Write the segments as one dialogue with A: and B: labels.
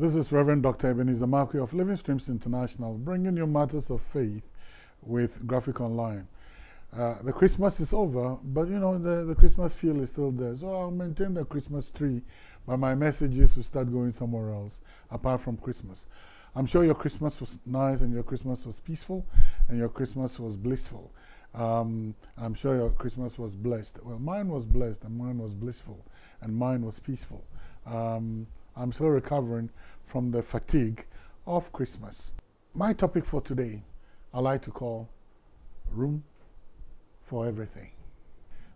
A: This is Reverend Dr. Ebenezer Markwei of Living Streams International, bringing you matters of faith with Graphic Online. Uh, the Christmas is over, but you know, the, the Christmas feel is still there. So I'll maintain the Christmas tree, but my messages will start going somewhere else apart from Christmas. I'm sure your Christmas was nice and your Christmas was peaceful and your Christmas was blissful. Um, I'm sure your Christmas was blessed. Well, mine was blessed and mine was blissful and mine was peaceful. Um, I'm still recovering from the fatigue of Christmas. My topic for today, I like to call Room for Everything.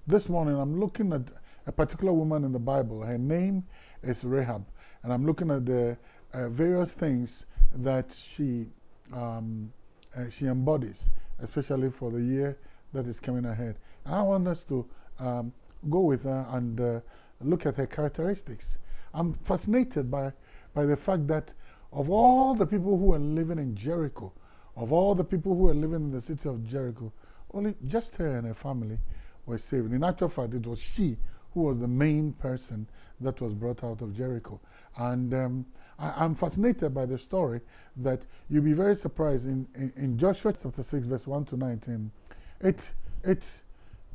A: This morning, I'm looking at a particular woman in the Bible. Her name is Rahab, and I'm looking at the uh, various things that she, um, uh, she embodies, especially for the year that is coming ahead. And I want us to um, go with her and uh, look at her characteristics. I'm fascinated by by the fact that of all the people who were living in Jericho, of all the people who were living in the city of Jericho, only just her and her family were saved. In actual fact, it was she who was the main person that was brought out of Jericho. And um, I, am fascinated by the story that you'll be very surprised in, in, in, Joshua chapter 6, verse 1 to 19. It, it,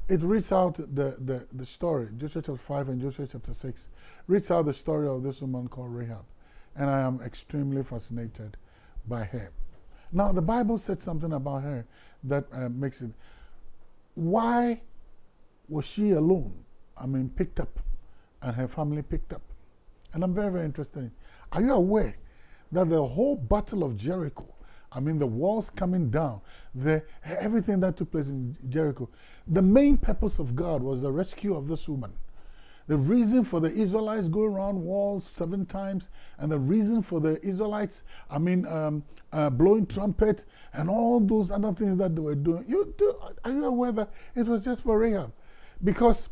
A: it reads out the, the, the story, Joshua chapter 5 and Joshua chapter 6, reads out the story of this woman called Rahab and I am extremely fascinated by her. Now, the Bible said something about her that uh, makes it. Why was she alone? I mean, picked up, and her family picked up. And I'm very, very interested in. Are you aware that the whole Battle of Jericho, I mean, the walls coming down, the, everything that took place in Jericho, the main purpose of God was the rescue of this woman. The reason for the Israelites going around walls seven times, and the reason for the Israelites, I mean, um, uh, blowing trumpet and all those other things that they were doing. You do, are you aware that it was just for Rahab? Because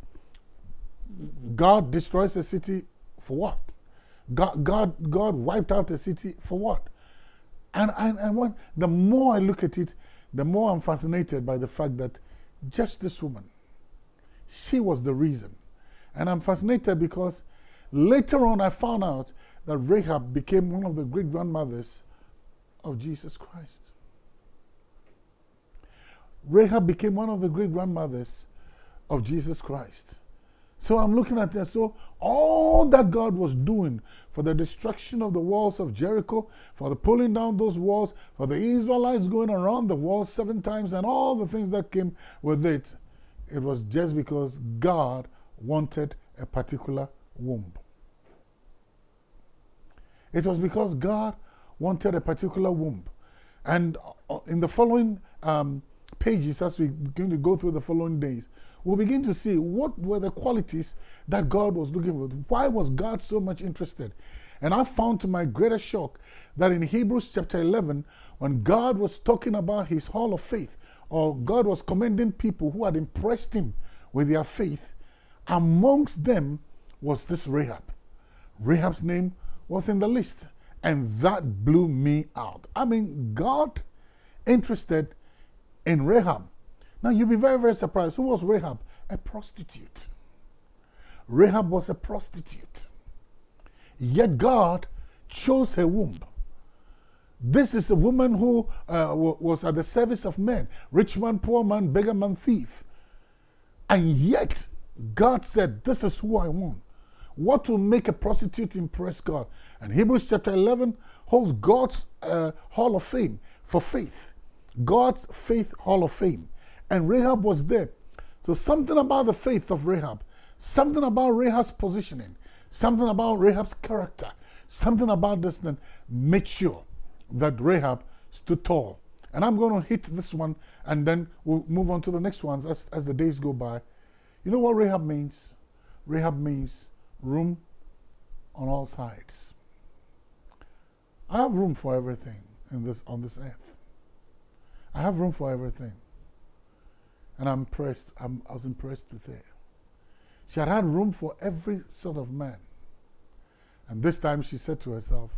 A: God destroys a city for what? God, God, God wiped out a city for what? And, and, and what, the more I look at it, the more I'm fascinated by the fact that just this woman, she was the reason and I'm fascinated because later on I found out that Rahab became one of the great grandmothers of Jesus Christ. Rahab became one of the great grandmothers of Jesus Christ. So I'm looking at that. So all that God was doing for the destruction of the walls of Jericho, for the pulling down those walls, for the Israelites going around the walls seven times, and all the things that came with it, it was just because God wanted a particular womb. It was because God wanted a particular womb. And uh, in the following um, pages, as we begin to go through the following days, we'll begin to see what were the qualities that God was looking for. Why was God so much interested? And I found to my greatest shock that in Hebrews chapter 11, when God was talking about his hall of faith, or God was commending people who had impressed him with their faith, amongst them was this Rahab. Rahab's name was in the list, and that blew me out. I mean, God interested in Rahab. Now, you'll be very, very surprised. Who was Rahab? A prostitute. Rahab was a prostitute. Yet God chose her womb. This is a woman who uh, was at the service of men rich man, poor man, beggar man, thief. And yet, God said, This is who I want. What will make a prostitute impress God? And Hebrews chapter 11 holds God's uh, hall of fame for faith. God's faith hall of fame. And Rahab was there. So, something about the faith of Rahab, something about Rahab's positioning, something about Rahab's character, something about this that made sure that Rahab stood tall. And I'm going to hit this one and then we'll move on to the next ones as, as the days go by. You know what Rahab means? Rahab means room on all sides. I have room for everything. in this, on this earth. I have room for everything. And I'm impressed. I'm, I was impressed with her. She had had room for every sort of man. And this time she said to herself,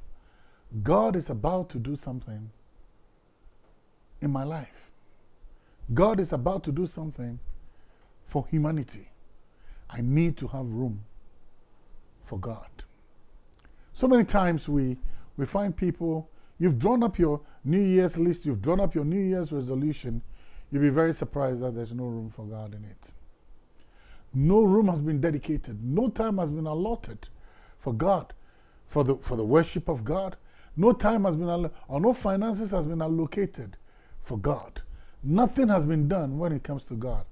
A: God is about to do something in my life. God is about to do something for humanity. I need to have room for God. So many times we, we find people, you've drawn up your New Year's list, you've drawn up your New Year's resolution, you'll be very surprised that there's no room for God in it. No room has been dedicated, no time has been allotted for God, for the, for the worship of God. No time has been, or no finances has been allocated for God. Nothing has been done when it comes to God.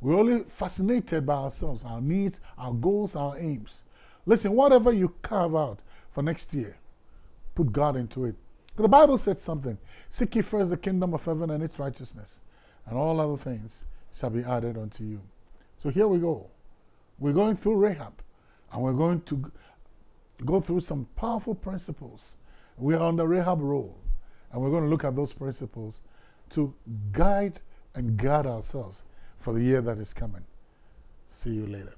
A: We're only fascinated by ourselves, our needs, our goals, our aims. Listen, whatever you carve out for next year, put God into it. The Bible said something Seek ye first the kingdom of heaven and its righteousness, and all other things shall be added unto you. So here we go. We're going through Rahab, and we're going to go through some powerful principles. We are on the Rahab roll, and we're going to look at those principles to guide and guard ourselves for the year that is coming. See you later.